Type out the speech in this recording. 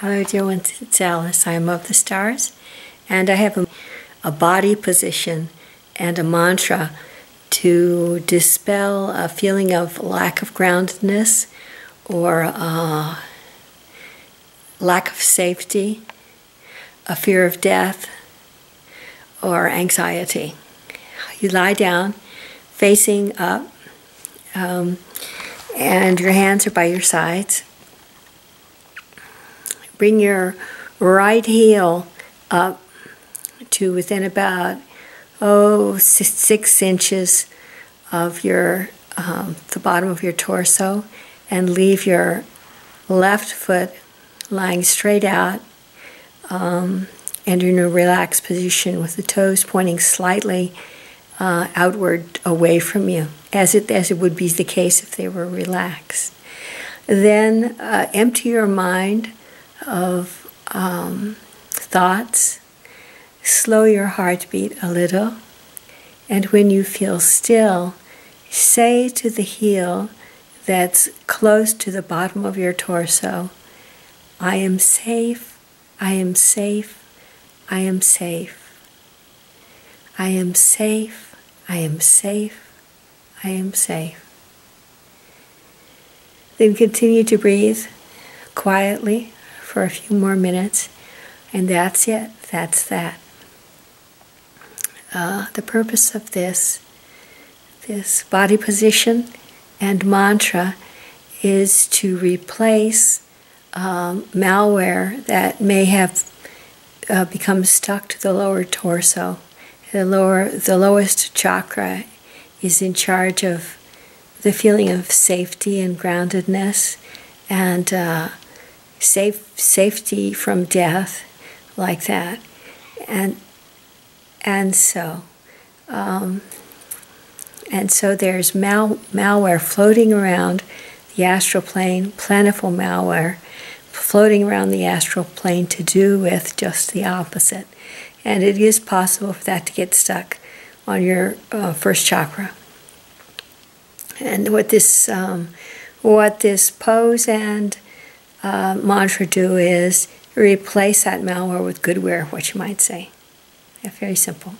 Hello, dear ones. It's Alice. I am of the stars, and I have a, a body position and a mantra to dispel a feeling of lack of groundedness or uh, lack of safety, a fear of death, or anxiety. You lie down, facing up, um, and your hands are by your sides bring your right heel up to within about oh six inches of your um, the bottom of your torso and leave your left foot lying straight out um, and in a relaxed position with the toes pointing slightly uh, outward away from you as it as it would be the case if they were relaxed. Then uh, empty your mind of um, thoughts. Slow your heartbeat a little. And when you feel still, say to the heel that's close to the bottom of your torso, I am safe, I am safe, I am safe. I am safe, I am safe, I am safe. Then continue to breathe quietly for a few more minutes, and that's it. That's that. Uh, the purpose of this, this body position and mantra, is to replace um, malware that may have uh, become stuck to the lower torso. The lower, the lowest chakra is in charge of the feeling of safety and groundedness, and uh, safe safety from death, like that, and and so. Um, and so there's mal- malware floating around the astral plane, plentiful malware floating around the astral plane to do with just the opposite. And it is possible for that to get stuck on your uh, first chakra. And what this, um, what this pose and uh, mantra do is replace that malware with goodware, what you might say. Yeah, very simple.